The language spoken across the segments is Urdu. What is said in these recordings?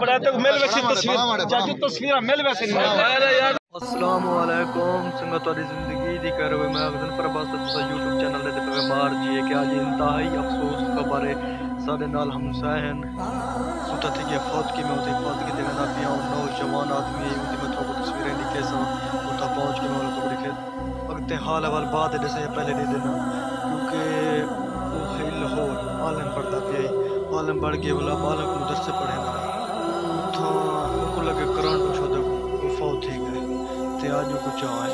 بڑا تو مل ویسی تصویر چاچو تصویر مل ویسی السلام علیکم سنگت والی زندگی دی کر رہے میں پر تسا یوٹیوب چینل دے مار جی کہ آج انتہائی افسوس خبر ہے۔ سارے نال تھی کہ فوت کی میں فوت کی ہوں نوجوان آدمی ہے ہوتی میں تو تصویریں لکھے سا ہوتا پہنچ کے تو لکھے وقت حال اول بات ہے جیسے پہلے نہیں دینا۔ کیونکہ وہ ہے لاہور عالم پڑھتا عالم بڑھ گیا بلا مدرسے پڑھے تھا کو لگے کرانٹ چھو دے فوت ہی گئے تے آجو کو چاہے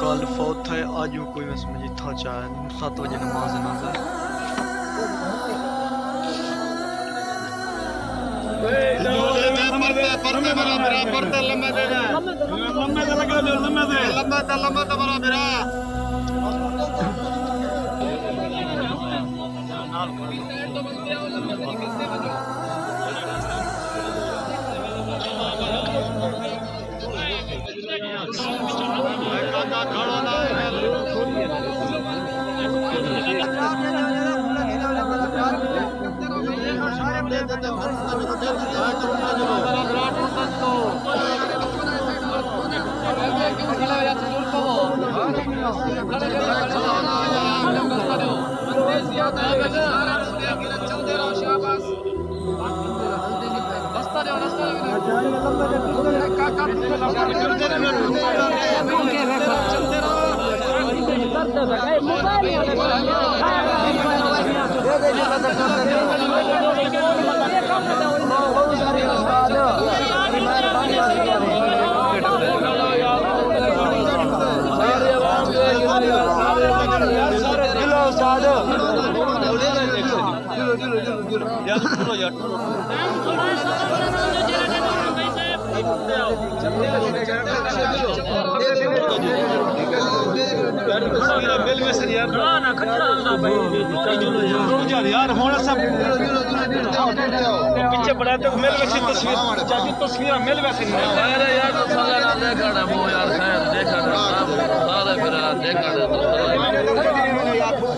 کل فوت تھا آجو کوئی اس میں سمجھی تھا چاہے سات بجے نماز نازل یار ہونا پیچھے بڑا تو مل ویسی تصویر تصویر مل ویسی ارے یار تو نہ دیکھا نہ وہ یار خیر دیکھا نہ دیکھا نہ تو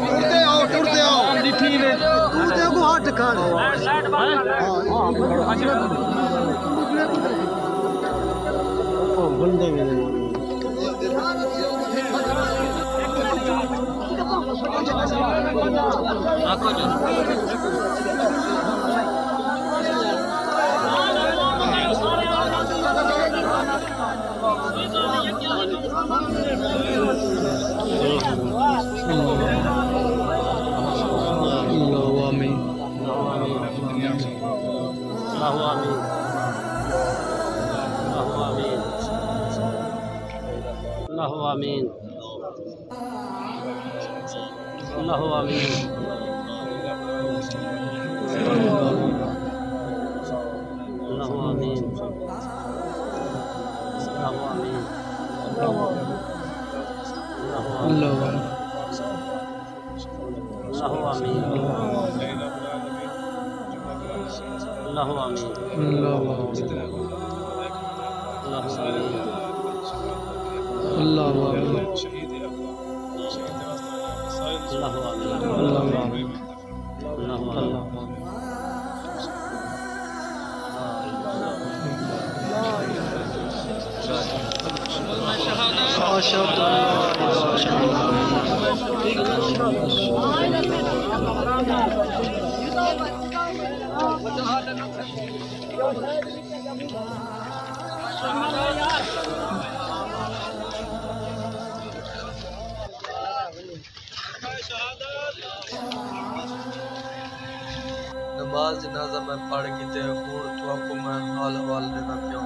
ٹرتے آؤ ٹرتے آؤ ٹرتے کو ہاتھ بندے آکو جو اللہ آمین اللہ آمین۔ اللہ آمین۔ اللہ آمین۔ اللہ آمین۔ اللہ آمین۔ اللہ آمین۔ اللہ آمین۔ الله الله شهيدي الله. شهيدي الله. الله الله الله الله أشهد أن الله إله إلا الله نماز جنازہ میں پڑھ کی تے ہور تو کو میں حال حوال دینا پیا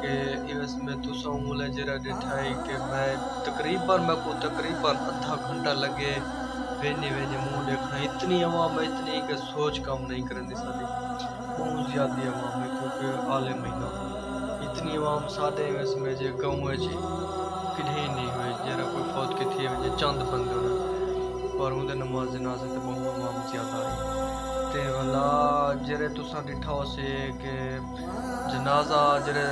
کہ اس میں تو سو مولے جرا ڈٹھائی کہ میں تقریباً میں کو تقریباً ادھا گھنٹہ لگے، وینے وینے منہ دیکھنا، اتنی عوام ہے، اتنی کہ سوچ کام نہیں کرن دی ساری بہت زیادہ عوام ہے، کیونکہ آلے مہینہ۔ اتنی عوام سادے اس میں جے گاؤں ہے جی کدھے نہیں ہوئے، جرا کوئی فوت کی تھی وجہ چند بندے ہونے پر ہوں نماز جنازے تے بہت عوام زیادہ آئی تے والا جرے تساں ڈٹھا ہو سے کہ جنازہ جرے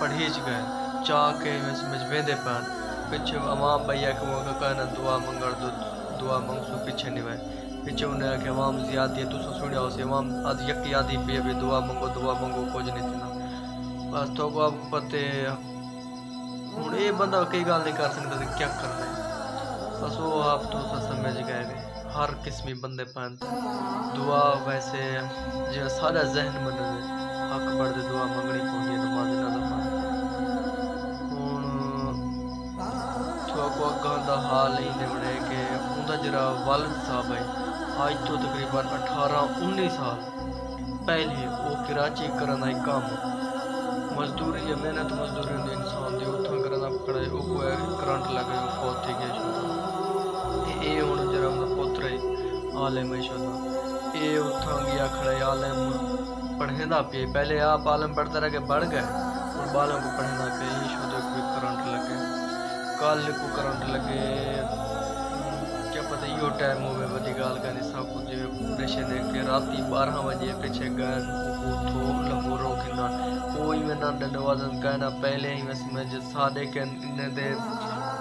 پڑھی چ گئے چاہ کے اس میں ویندے پان پیچھے عوام بھیا کہ وہ کہنا دعا منگڑ دو دعا منگ سو پیچھے نہیں وے پیچھے انہیں کہ امام زیادتی ہے تو سنیا ہو سی امام آدھ یکی آدھی پی بھی دعا منگو دعا منگو کچھ نہیں تھی بس تو کو آپ کو پتے ہوں یہ بندہ کئی گال نہیں کر سکتا کیا کرنا ہے بس آپ تو سمجھ گئے گئے ہر قسمی بندے پہن دعا ویسے جو سارا ذہن من حق بڑھ دے، دعا منگنی پوندی ہے، نماز نہ دفعہ ہوں تو کو اگاں دا حال ہی نمڑے کہ اوندا جرا والد صاحب ہے، آج تو تقریباً اٹھارہ، انیس سال۔ پہلے وہ کراچی کرنا ایک کام۔ مزدوری یا محنت مزدوری انسان دی، اتھاں کرنا پکڑا وہ کوئی کرنٹ لگے وہ فوت تھی گیا شدہ اے ہن جرا اوندا پوتر ہے عالم ہے شدہ اے اتھاں گیا کھڑا ہے عالم پڑھیندا پی پہلے آپ عالم پڑھتا رہ کے بڑھ گئے اور بالوں کو پڑھنا پہ یہ شدہ کوئی کرنٹ لگے کل کو کرنٹ لگے کیا پتہ یہ ٹائم ہوئے بدی گال کا نہیں سب کچھ جو نشے دے کے راتی بارہ بجے پیچھے گئے اٹھو لاہوروں کنا کوئی میں نہ ڈنڈ وزن کہنا پہلے ہی میں سمجھ سادے کے انہیں دے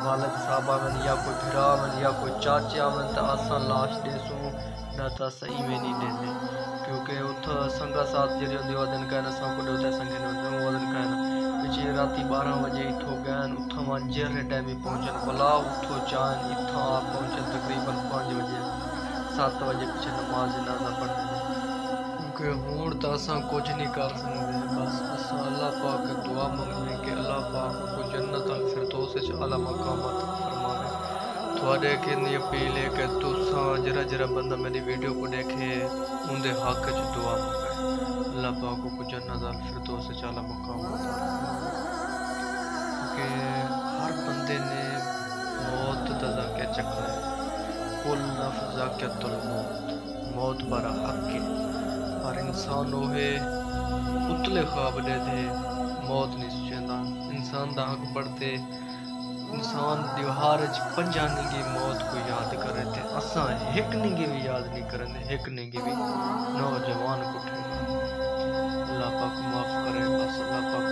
والد صاحب آمن یا کوئی بھرا آمن یا کوئی چاچے آمن تا آسان لاش دے سوں، نہ تا صحیح میں نہیں دے دے کیونکہ اتھا سنگا ساتھ جری ہوندی وزن کہنا سب کو ڈوتے سنگے نے وزن کہنا۔ پیچھے راتی بارہ بجے اتھو گئے اتھا وہاں جہرے ٹائم پہنچن۔ بلا اتھو چاہن اتھا پہنچن تقریباً پانچ بجے، سات بجے پیچھے نماز جنازہ پڑھنے کیونکہ ہون تا اساں کچھ نہیں کر سکتے بس اساں اللہ پاک کے دعا منگنے کہ اللہ پاک کو جنت الفردوس وچ اعلی مقامات فرماوے۔ تھوڑے کے اپیل ہے کہ تساں جرا جرا بندہ میری ویڈیو کو دیکھے، ان دے حق وچ دعا منگے۔ اللہ پاک کو جنت الفردوس وچ اعلی مقامات عطا کہ ہر بندے نے موت دا ذائقہ چکھنا ہے۔ کل نفس ذائقۃ الموت، موت برا حق ہے۔ ہر انسان ہوئے اتلے خواب لے دے، موت نہیں سچیندا۔ انسان دا حق پڑھتے، انسان دیوہار وچ پنجا نگی موت کو یاد کرے تے اساں ہک نگی بھی یاد نہیں کرنے ہک نگی بھی نوجوان کو ٹھیک اللہ پاک معاف کرے، بس اللہ پاک